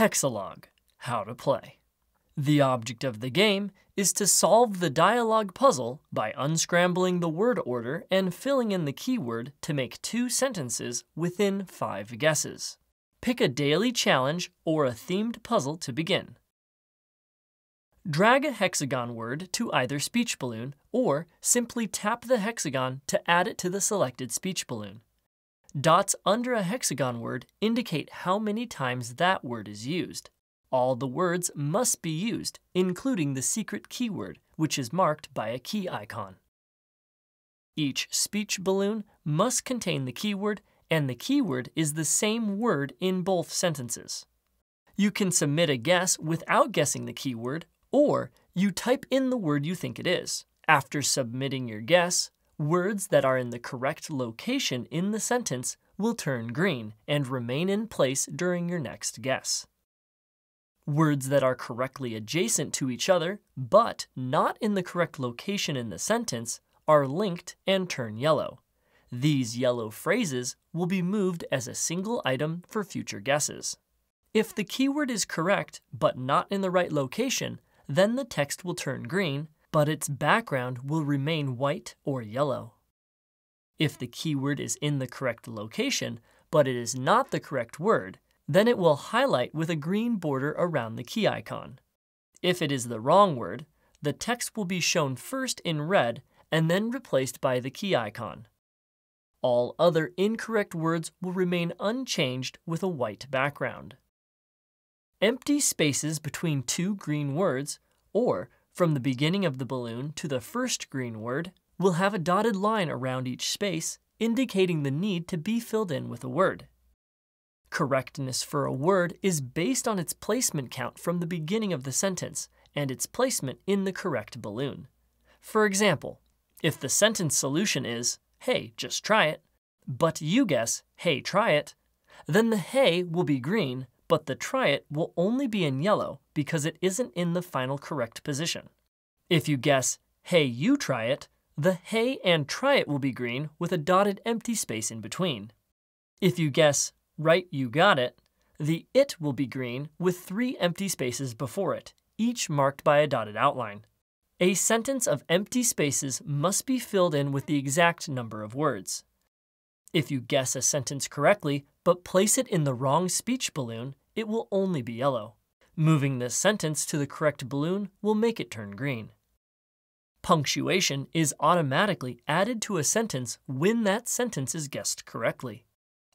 Hexalog How to Play. The object of the game is to solve the dialogue puzzle by unscrambling the word order and filling in the keyword to make two sentences within five guesses. Pick a daily challenge or a themed puzzle to begin. Drag a hexagon word to either speech balloon or simply tap the hexagon to add it to the selected speech balloon. Dots under a hexagon word indicate how many times that word is used. All the words must be used, including the secret keyword, which is marked by a key icon. Each speech balloon must contain the keyword, and the keyword is the same word in both sentences. You can submit a guess without guessing the keyword or you type in the word you think it is. After submitting your guess, words that are in the correct location in the sentence will turn green and remain in place during your next guess. Words that are correctly adjacent to each other, but not in the correct location in the sentence, are linked and turn yellow. These yellow phrases will be moved as a single item for future guesses. If the keyword is correct, but not in the right location, then the text will turn green, but its background will remain white or yellow. If the keyword is in the correct location, but it is not the correct word, then it will highlight with a green border around the key icon. If it is the wrong word, the text will be shown first in red and then replaced by the key icon. All other incorrect words will remain unchanged with a white background. Empty spaces between two green words, or from the beginning of the balloon to the first green word, we'll have a dotted line around each space, indicating the need to be filled in with a word. Correctness for a word is based on its placement count from the beginning of the sentence and its placement in the correct balloon. For example, if the sentence solution is, hey, just try it, but you guess, hey, try it, then the hey will be green but the try it will only be in yellow because it isn't in the final correct position. If you guess, hey, you try it, the hey and try it will be green with a dotted empty space in between. If you guess, right, you got it, the it will be green with three empty spaces before it, each marked by a dotted outline. A sentence of empty spaces must be filled in with the exact number of words. If you guess a sentence correctly, but place it in the wrong speech balloon, it will only be yellow. Moving this sentence to the correct balloon will make it turn green. Punctuation is automatically added to a sentence when that sentence is guessed correctly.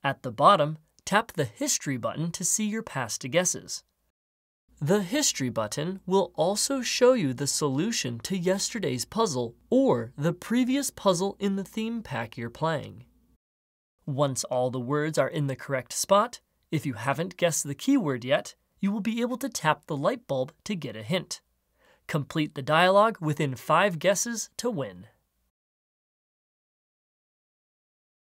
At the bottom, tap the History button to see your past guesses. The History button will also show you the solution to yesterday's puzzle or the previous puzzle in the theme pack you're playing. Once all the words are in the correct spot, if you haven't guessed the keyword yet, you will be able to tap the light bulb to get a hint. Complete the dialogue within five guesses to win.